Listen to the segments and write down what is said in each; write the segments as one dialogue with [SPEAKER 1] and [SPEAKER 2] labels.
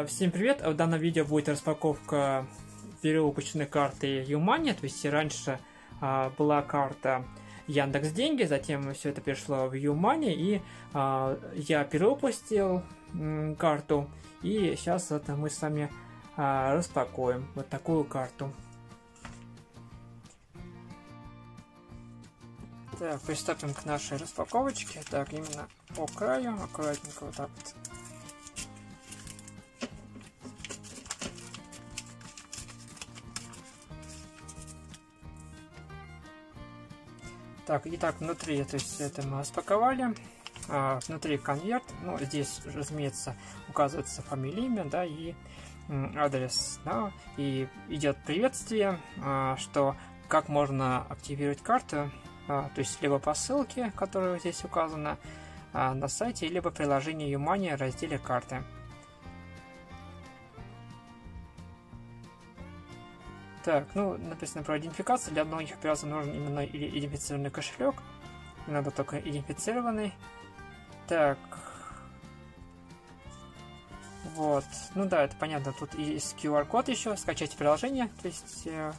[SPEAKER 1] А, всем привет! В данном видео будет распаковка перевыпущенной карты Юмани. То есть раньше а, была карта Яндекс Деньги, затем все это перешло в Юмани, и а, я перевыпустил карту. И сейчас это мы с вами распакуем вот такую карту. Так, приступим к нашей распаковочке. Так, именно по краю, аккуратненько вот так вот Так, итак, внутри, то есть это мы распаковали. А, внутри конверт, ну, здесь, разумеется, указывается фамилия, да, и адрес, да, и идет приветствие, а, что как можно активировать карту, а, то есть либо по ссылке, которая здесь указана а, на сайте, либо приложение Юмани в разделе карты. Так, ну, написано про идентификацию. Для многих операций нужен именно идентифицированный кошелек. Надо только идентифицированный. Так. Вот. Ну да, это понятно. Тут есть QR-код еще. Скачать приложение. То есть, э,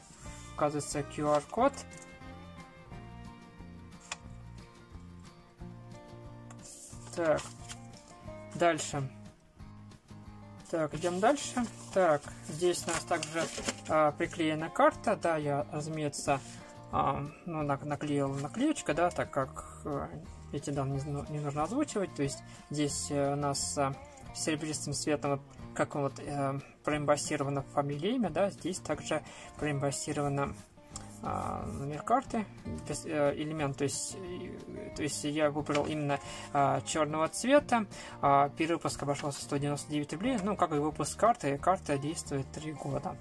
[SPEAKER 1] указывается QR-код. Так. Дальше. Так, идем дальше. Так, здесь у нас также а, приклеена карта. Да, я, разумеется, а, ну, наклеил наклеечка, да, так как а, эти данные не, не нужно озвучивать. То есть здесь а, у нас а, серебристым цветом, вот, как вот а, проэмбассировано фамилия, имя, да, здесь также проэмбассировано а, номер карты, э, элемент, то есть, то есть я выбрал именно а, черного цвета, а, перевыпуск обошелся 199 рублей, ну, как и выпуск карты, карта действует 3 года.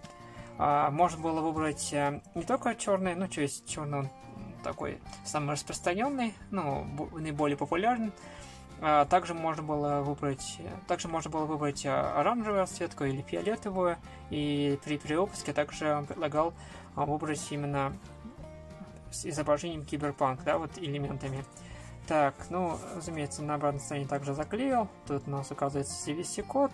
[SPEAKER 1] А, можно было выбрать а, не только черный, ну, то есть черный такой самый распространенный, ну, наиболее популярный, а, также можно было выбрать, также можно было выбрать оранжевую расцветку или фиолетовую, и при перевыпуске также он предлагал а выбрать именно с изображением киберпанк, да, вот элементами. Так, ну, разумеется, на обратной стороне также заклеил. Тут у нас указывается CVC-код.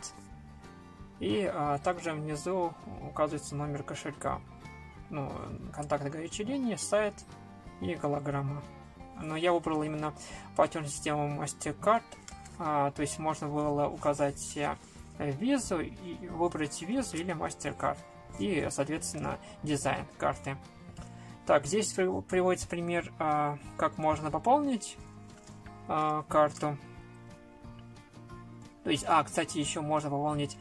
[SPEAKER 1] И а, также внизу указывается номер кошелька. Ну, контакты горячей линии, сайт и голограмма. Но я выбрал именно платежную систему MasterCard. А, то есть можно было указать э, визу, и выбрать визу или MasterCard и, соответственно, дизайн карты. Так, здесь приводится пример, а, как можно пополнить а, карту. То есть, а, кстати, еще можно пополнить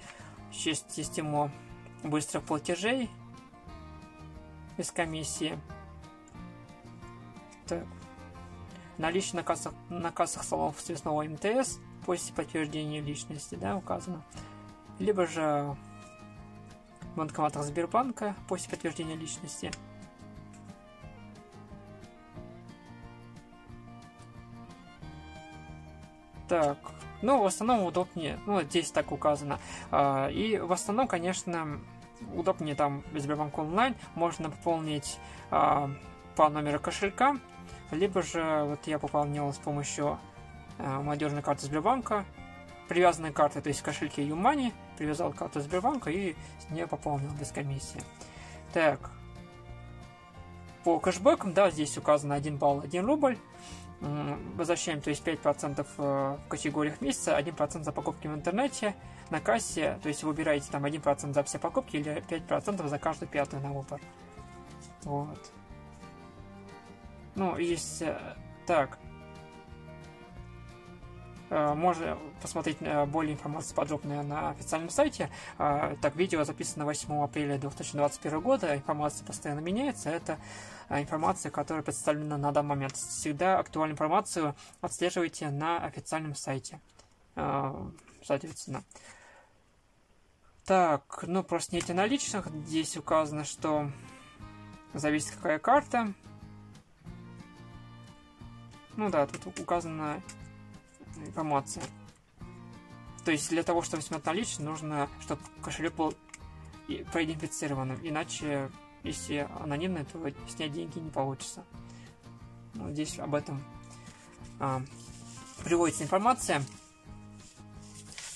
[SPEAKER 1] систему быстрых платежей без комиссии. Так. Наличие на кассах, на кассах салонов связного МТС после подтверждения личности, да, указано. Либо же банкоматах Сбербанка после подтверждения личности. Так, ну, в основном удобнее, ну, здесь так указано. А, и в основном, конечно, удобнее там Сбербанк онлайн, можно пополнить а, по номеру кошелька, либо же вот я пополнил с помощью а, молодежной карты Сбербанка, привязанной карты, то есть в кошельке Юмани, привязал карту Сбербанка и с нее пополнил без комиссии. Так, по кэшбэкам, да, здесь указано 1 балл, 1 рубль. Возвращаем, то есть 5% э, в категориях месяца, 1% за покупки в интернете, на кассе, то есть выбираете там 1% за все покупки или 5% за каждую пятую на выбор. Вот. Ну, есть... Э, так, Э, можно посмотреть э, более информацию подробную на официальном сайте. Так, видео записано 8 апреля 2021 года. Информация постоянно меняется. Это информация, которая представлена на данный момент. Всегда актуальную информацию отслеживайте на официальном сайте. Соответственно. Так, ну про снятие наличных. Здесь указано, что зависит какая карта. Ну да, тут указано информация. То есть для того, чтобы снять наличные, нужно, чтобы кошелек был проидентифицированным. Иначе, если анонимный, то снять деньги не получится. Вот здесь об этом а, приводится информация.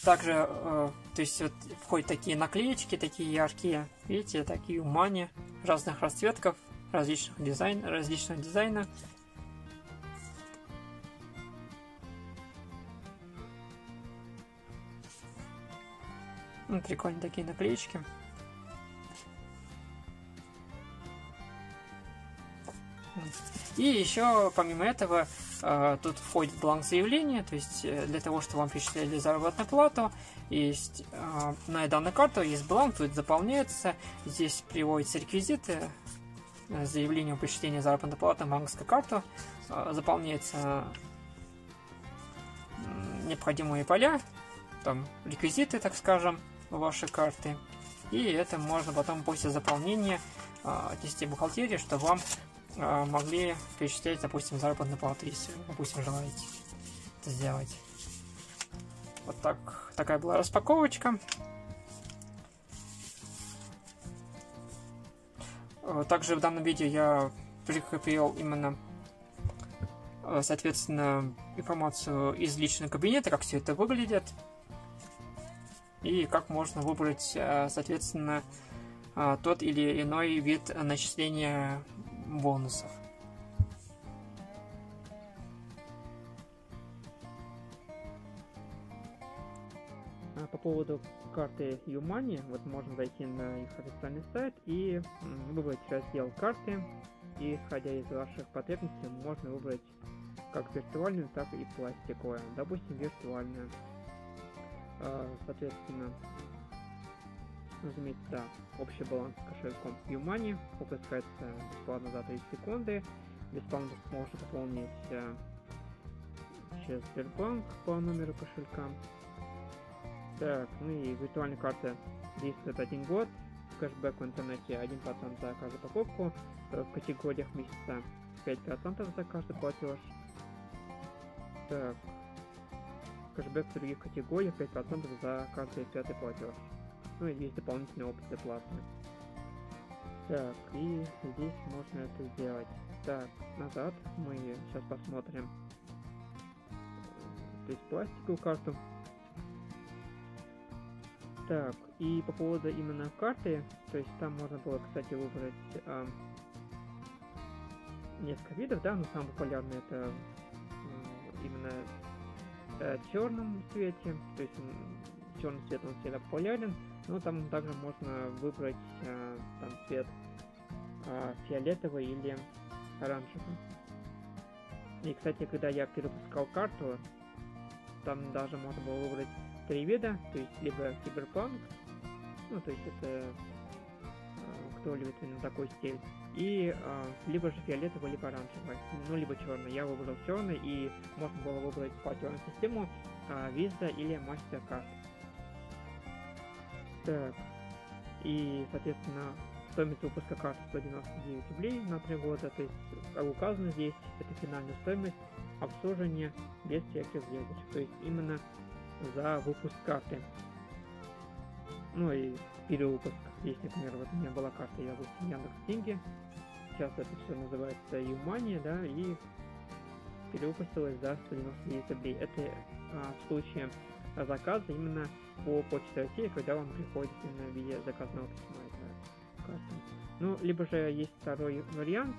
[SPEAKER 1] Также, э, то есть, вот, входят такие наклеечки, такие яркие, видите, такие умани разных расцветков, различных дизайн, различного дизайна. Ну, прикольные такие наклеечки. И еще, помимо этого, э, тут входит бланк заявления, то есть э, для того, чтобы вам перечисляли заработную плату, есть э, на данную карту есть бланк, тут заполняется, здесь приводятся реквизиты, заявление о перечислении заработной платы на банковскую карту, заполняется необходимые поля, там реквизиты, так скажем, вашей карты. И это можно потом после заполнения э, отнести в бухгалтерию, чтобы вам э, могли перечислять, допустим, заработную плату, если, допустим, желаете это сделать. Вот так, такая была распаковочка. Также в данном видео я прикрепил именно, соответственно, информацию из личного кабинета, как все это выглядит и как можно выбрать, э, соответственно, э, тот или иной вид начисления бонусов. А по поводу карты Юмани, вот можно зайти на их официальный сайт и выбрать раздел карты, и исходя из ваших потребностей можно выбрать как виртуальную, так и пластиковую. Допустим, виртуальную. А, соответственно, разумеется, общий баланс с кошельком Юмани выпускается бесплатно за 30 секунды. Бесплатно можно пополнить э, через Сбербанк по номеру кошелька. Так, ну и виртуальная карта действует один год. Кэшбэк в интернете 1% за каждую покупку. В категориях месяца 5% за каждый платеж. Так, кэшбэк в других категориях 5% за каждый пятый платеж. Ну и есть дополнительный опыт бесплатный. Так, и здесь можно это сделать. Так, назад мы сейчас посмотрим. То есть пластиковую карту. Так, и по поводу именно карты, то есть там можно было, кстати, выбрать э, несколько видов, да, но самый популярный это именно черном цвете, то есть черный цвет он всегда популярен, но там также можно выбрать э, там цвет э, фиолетовый или оранжевый. И, кстати, когда я перепускал карту, там даже можно было выбрать три вида, то есть либо киберпанк, ну, то есть это э, кто любит именно такой стиль, и э, либо же фиолетовый, либо оранжевый, ну либо черный. Я выбрал черный и можно было выбрать платежную систему э, Visa или MasterCard. Так, и соответственно стоимость выпуска карты 199 рублей на 3 года, то есть как указано здесь, это финальная стоимость обслуживания без всяких сдержек, то есть именно за выпуск карты. Ну и перевыпуск. Если, например, вот у меня была карта, я допустим, Яндекс Деньги, сейчас это все называется Юмани, да, и перевыпустилась за 199 рублей. Это а, в случае заказа именно по почте России, когда вам приходит именно в виде заказного письма эта карта. Ну, либо же есть второй вариант,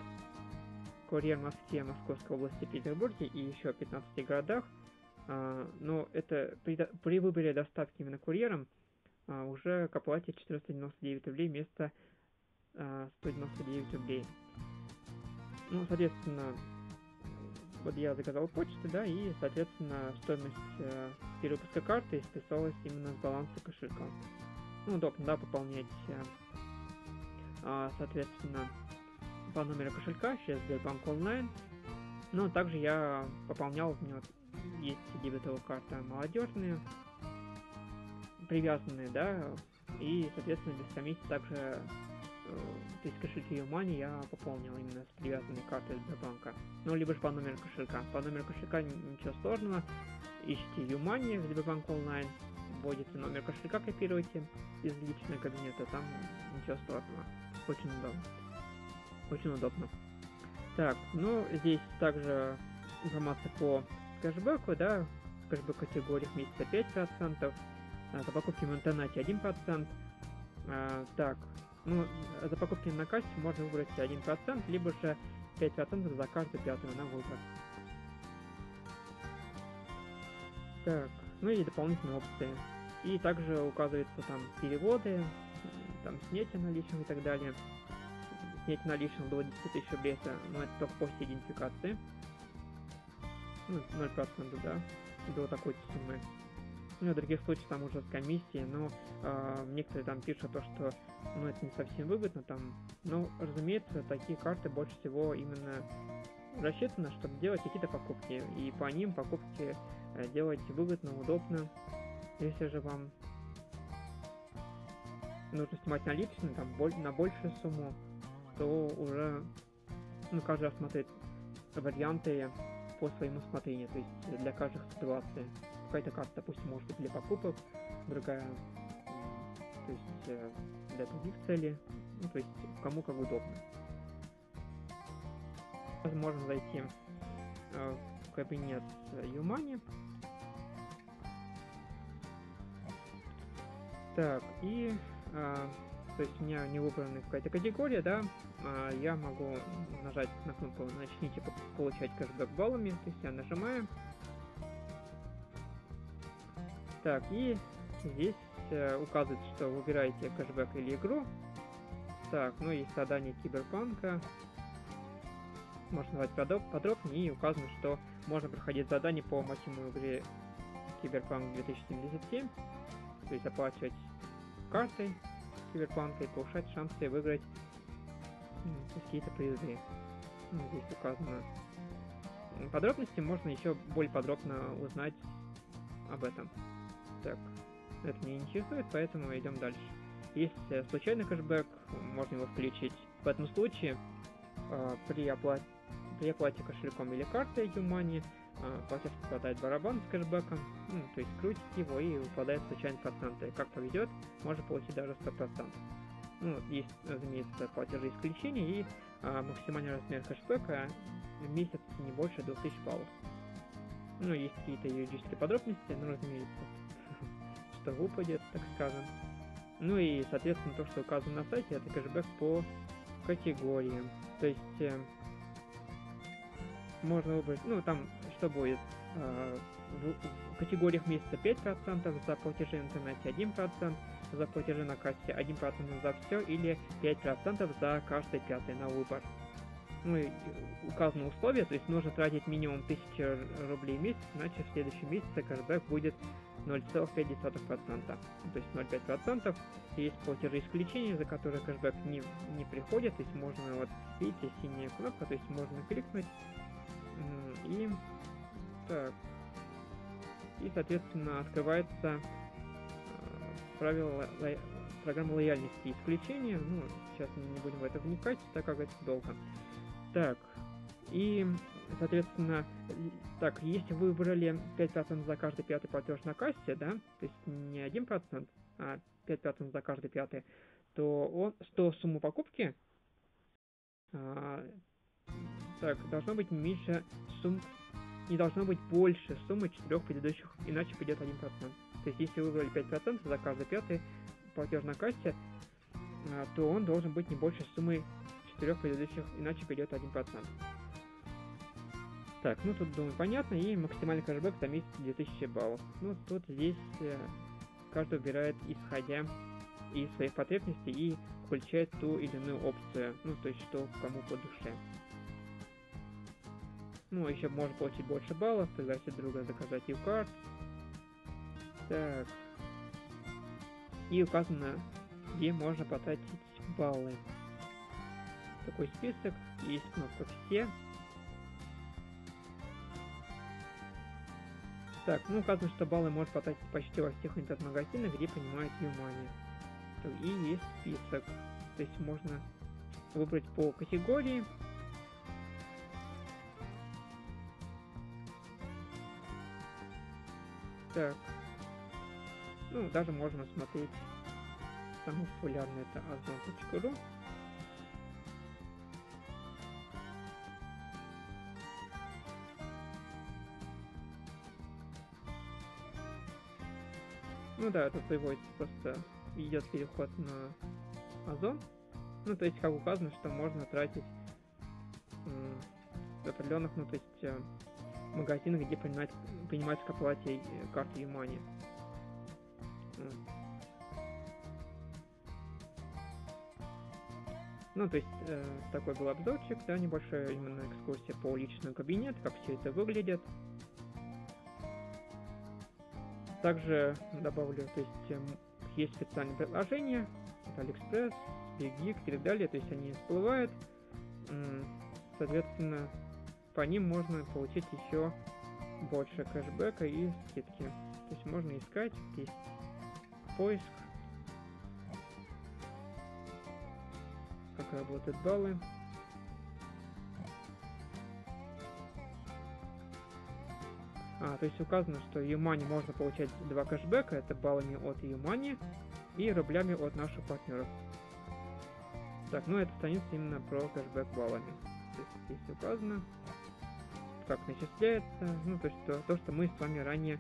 [SPEAKER 1] курьер в Москве, Московской области, Петербурге и еще 15 городах. А, но это при, при выборе доставки именно курьером уже к оплате 499 рублей вместо а, 199 рублей. Ну, соответственно, вот я заказал почту, да, и, соответственно, стоимость э, перевыпуска карты списалась именно с баланса кошелька. Ну, удобно, да, пополнять, э, э, соответственно, по номеру кошелька через Сбербанк онлайн. Но также я пополнял, у меня есть дебетовая карта молодежная, привязанные, да, и, соответственно, без комиссии также, э, то есть кошельки Юмани я пополнил именно с привязанной картой Сбербанка. Ну, либо же по номеру кошелька. По номеру кошелька ничего сложного. Ищите Юмани в Сбербанк онлайн, вводите номер кошелька, копируете из личного кабинета, там ничего сложного. Очень удобно. Очень удобно. Так, ну, здесь также информация по кэшбэку, да, кэшбэк категориях месяца 5%, а, за покупки в интернете 1%. А, так, ну, за покупки на кассе можно выбрать 1%, либо же 5% за каждую пятую на выбор. Так, ну и дополнительные опции. И также указываются там переводы, там снятие наличных и так далее. Снятие наличных до 10 тысяч рублей, это, ну, это только после идентификации. Ну, 0%, да, до такой суммы. Ну, в других случаях там уже с комиссией, но э, некоторые там пишут то, что ну, это не совсем выгодно там. Но, разумеется, такие карты больше всего именно рассчитаны, чтобы делать какие-то покупки. И по ним покупки э, делать выгодно, удобно. Если же вам нужно снимать наличные там на большую сумму, то уже ну, каждый раз варианты по своему усмотрению, то есть для каждой ситуации. Какая-то карта, допустим, может быть для покупок, другая то есть э, для других целей, ну, то есть кому как удобно. Можно зайти э, в кабинет Юмани. Так, и э, то есть у меня не выбрана какая-то категория, да, а я могу нажать на кнопку «Начните получать кэшбэк баллами», то есть я нажимаю. Так, и здесь э, указывает, что выбираете кэшбэк или игру. Так, ну и задание киберпанка. Можно назвать подробнее и указано, что можно проходить задание по мотиву игре Киберпанк 2077. То есть оплачивать картой Киберпанка и повышать шансы выиграть какие-то призы. Ну, здесь указано. Подробности можно еще более подробно узнать об этом. Так, это не интересует, поэтому идем дальше. Есть э, случайный кэшбэк, можно его включить. В этом случае э, при, оплате, при оплате кошельком или картой Юмани э, платеж попадает барабан с кэшбэком, ну, то есть крутить его и выпадает случайный процент. И как повезет, можно получить даже 100%. Ну, есть, разумеется, платежи исключения и а, максимальный размер хэшбэка в месяц не больше 2000 баллов. Ну, есть какие-то юридические подробности, но, разумеется, что выпадет, так скажем. Ну и, соответственно, то, что указано на сайте, это кэшбэк по категориям. То есть, э, можно выбрать, ну, там, что будет, э, в, в категориях месяца 5%, за платежи в интернете 1%, за платежи на кассе 1% за все или 5% за каждый пятый на выбор. Ну и указаны условия, то есть нужно тратить минимум 1000 рублей в месяц, иначе в следующем месяце кэшбэк будет 0,5%. То есть 0,5%. Есть платежи исключения, за которые кэшбэк не, не приходит. То есть можно, вот видите, синяя кнопка, то есть можно кликнуть. И так. И, соответственно, открывается правила ло... программы лояльности исключения. Ну, сейчас мы не будем в это вникать, так как это долго. Так, и, соответственно, так, если вы выбрали 5% за каждый пятый платеж на кассе, да, то есть не 1%, а 5% за каждый пятый, то он, что сумму покупки а, так, должно быть меньше сумм, не должно быть больше суммы четырех предыдущих, иначе придет 1%. То есть, если вы выбрали 5% за каждый пятый платеж на кассе, а, то он должен быть не больше суммы четырех предыдущих, иначе придет 1%. Так, ну тут, думаю, понятно, и максимальный кэшбэк за месяц 2000 баллов. Ну, тут здесь э, каждый выбирает, исходя из своих потребностей и включает ту или иную опцию, ну, то есть, что кому по душе. Ну, еще можно получить больше баллов, пригласить друга заказать и карт, так. И указано, где можно потратить баллы. Такой список. Есть кнопка «Все». Так, ну указано, что баллы можно потратить почти во всех интернет-магазинах, где принимают Юмани. И есть список. То есть можно выбрать по категории. Так, ну, даже можно смотреть самый популярный это озон.ру. Ну да, это приводится просто идет переход на Озон. Ну, то есть, как указано, что можно тратить в определенных, ну, то есть, э, магазинах, где принимать, принимать к оплате э, карты Юмани. Ну, то есть, э, такой был обзорчик, да, небольшая именно экскурсия по личному кабинету, как все это выглядит. Также добавлю, то есть, э, есть специальные приложения, это AliExpress, BigGeek и так далее, то есть они всплывают, соответственно, по ним можно получить еще больше кэшбэка и скидки. То есть можно искать, есть поиск, как работают баллы. А, то есть указано, что Юмани можно получать два кэшбэка, это баллами от Юмани и рублями от наших партнеров. Так, ну это страница именно про кэшбэк баллами. То есть здесь указано, как начисляется, ну то есть то, то что мы с вами ранее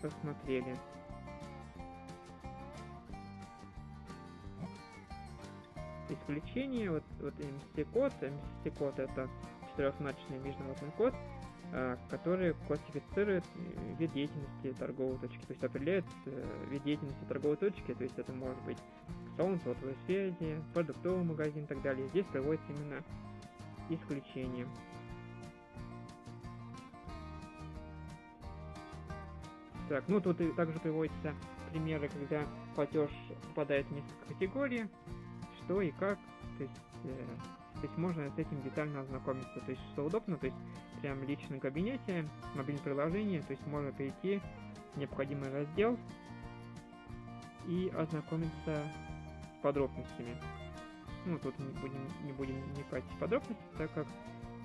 [SPEAKER 1] посмотрели. Исключение, вот, вот MSC-код, MSC-код это четырехзначный международный код, а, который классифицирует э, вид деятельности торговой точки, то есть определяет э, вид деятельности торговой точки, то есть это может быть салон сотовой связи, продуктовый магазин и так далее. Здесь приводится именно исключение. Так, ну тут и также приводятся примеры, когда платеж попадает в несколько категорий, что и как, то есть, э, то есть можно с этим детально ознакомиться, то есть что удобно, то есть прям в личном кабинете, мобильное приложение, то есть можно перейти в необходимый раздел и ознакомиться с подробностями. Ну, тут не будем, не будем вникать в подробности, так как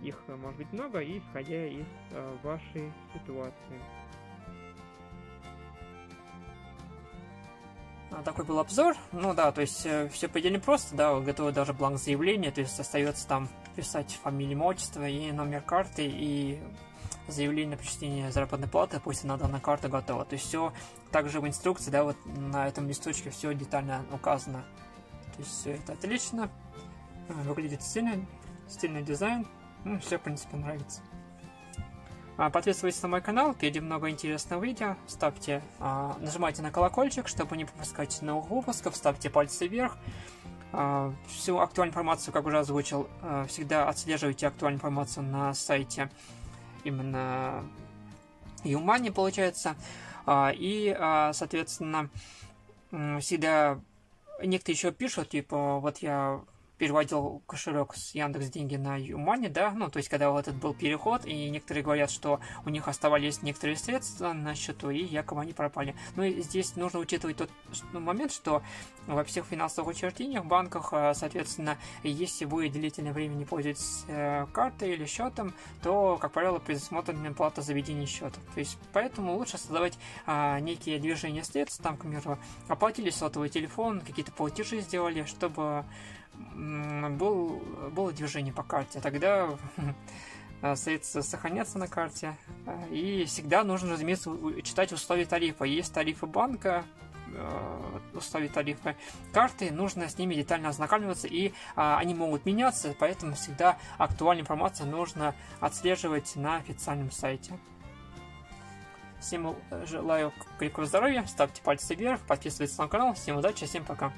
[SPEAKER 1] их может быть много, исходя из э, вашей ситуации. Такой был обзор. Ну да, то есть э, все предельно просто, да, готовы даже бланк заявления, то есть остается там писать фамилию, отчество и номер карты, и заявление на причисление заработной платы, пусть она данная карта готова. То есть все также в инструкции, да, вот на этом листочке все детально указано. То есть все это отлично, выглядит стильно, стильный дизайн, ну, все, в принципе, нравится. А, подписывайтесь на мой канал, впереди много интересного видео. Ставьте, а, нажимайте на колокольчик, чтобы не пропускать новых выпусков. Ставьте пальцы вверх. А, всю актуальную информацию, как уже озвучил, всегда отслеживайте актуальную информацию на сайте именно Юмани, получается. И, соответственно, всегда некоторые еще пишут, типа, вот я переводил кошелек с Яндекс деньги на Юмани, да, ну, то есть, когда вот этот был переход, и некоторые говорят, что у них оставались некоторые средства на счету, и якобы они пропали. Ну, и здесь нужно учитывать тот ну, момент, что во всех финансовых учреждениях, банках, э, соответственно, если вы длительное время не пользуетесь э, картой или счетом, то, как правило, предусмотрена плата за ведение счета. То есть, поэтому лучше создавать а, некие движения средств, там, к примеру, оплатили сотовый телефон, какие-то платежи сделали, чтобы был, было движение по карте. Тогда средства сохранятся на карте. И всегда нужно, разумеется, читать условия тарифа. Есть тарифы банка, э, условия тарифа карты, нужно с ними детально ознакомливаться, и а, они могут меняться, поэтому всегда актуальную информацию нужно отслеживать на официальном сайте. Всем желаю крепкого здоровья, ставьте пальцы вверх, подписывайтесь на канал, всем удачи, всем пока.